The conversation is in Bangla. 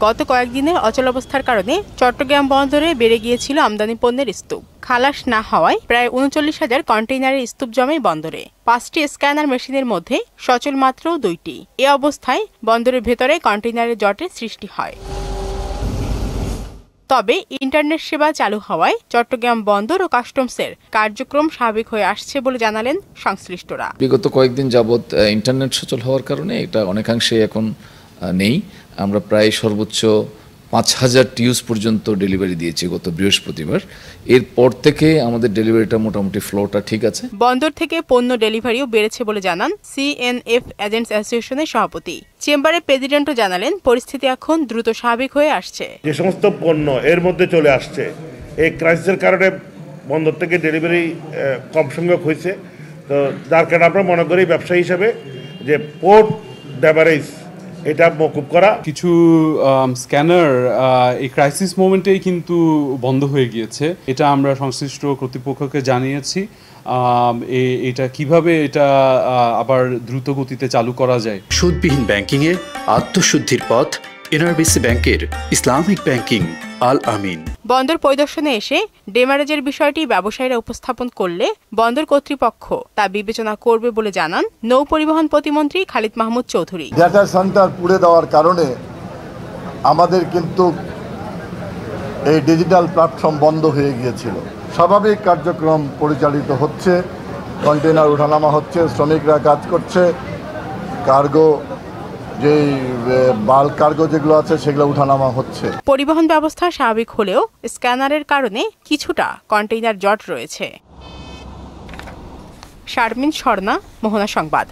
গত কয়েকদিনের অচলাবস্থার কারণে চট্টগ্রাম বন্দরে বেড়ে গিয়েছিল আমদানি পণ্যের স্তূপ। খালাস না হওয়ায় প্রায় উনচল্লিশ হাজার কন্টেইনারের স্তূপ জমে বন্দরে। পাঁচটি স্ক্যানার মেশিনের মধ্যে সচল মাত্র দুইটি। এ অবস্থায় বন্দরের ভেতরে কন্টেইনারের জটের সৃষ্টি হয়। তবে ইন্টারনেট সেবা চালু হওয়ায় চট্টগ্রাম বন্দর ও কাস্টমসের কার্যক্রম স্বাভাবিক হয়ে আসছে বলে জানালেন সংশ্লিষ্টরা। বিগত কয়েকদিন যাবৎ ইন্টারনেট সচল হওয়ার কারণে এটা অনেকাংশে এখন নেই। আমরা প্রায় সর্বোচ্চ পাঁচ হাজার টিউস পর্যন্ত ডেলিভারি দিয়েছি গত বৃহস্পতিবার। এরপর থেকে আমাদের ডেলিভারিটা মোটামুটি ফ্লোটা ঠিক আছে। বন্দর থেকে পণ্য ডেলিভারিও বেড়েছে বলে জানান সিএনএফ এজেন্টস অ্যাসোসিয়েশনের সভাপতি। চেম্বারের প্রেসিডেন্টও জানালেন পরিস্থিতি এখন দ্রুত স্বাভাবিক হয়ে আসছে। যে সমস্ত পণ্য এর মধ্যে চলে আসছে এই ক্রাইসিসের কারণে বন্দর থেকে ডেলিভারি কম সংখ্যক হয়েছে। তো যার কারণে আমরা মনে করি ব্যবসায়ী হিসাবে যে পোর্ট ডেভারেজ এটা মকুব করা। কিছু স্ক্যানার এই ক্রাইসিস মোমেন্টেই কিন্তু বন্ধ হয়ে গিয়েছে। এটা আমরা সংশ্লিষ্ট কর্তৃপক্ষকে জানিয়েছি। এ- এটা কীভাবে এটা আবার দ্রুত গতিতে চালু করা যায়। সুদবিহীন ব্যাংকিংয়ে আত্মশুদ্ধির পথ এনআরবিসি ব্যাংকের ইসলামিক ব্যাংকিং। আল আমিন। বন্দর পরিদর্শনে এসে ডেমারেজের বিষয়টি ব্যবসায়ীরা উপস্থাপন করলে বন্দর কর্তৃপক্ষ তা বিবেচনা করবে বলে জানান নৌ পরিবহন প্রতিমন্ত্রী খালিদ মাহমুদ চৌধুরী। ডেটা সেন্টার পুড়ে দেওয়ার কারণে আমাদের কিন্তু এই ডিজিটাল প্ল্যাটফর্ম বন্ধ হয়ে গিয়েছিল। স্বাভাবিক কার্যক্রম পরিচালিত হচ্ছে কন্টেনার ওঠানামা হচ্ছে, শ্রমিকরা কাজ করছে, কার্গো যেই বাল কার্গো যেগুলো আছে, সেগুলো উঠানামা হচ্ছে। পরিবহন ব্যবস্থা স্বাভাবিক হলেও স্ক্যানারের কারণে কিছুটা কন্টেইনার জট রয়েছে। শারমিন স্বর্ণা মোহনা সংবাদ।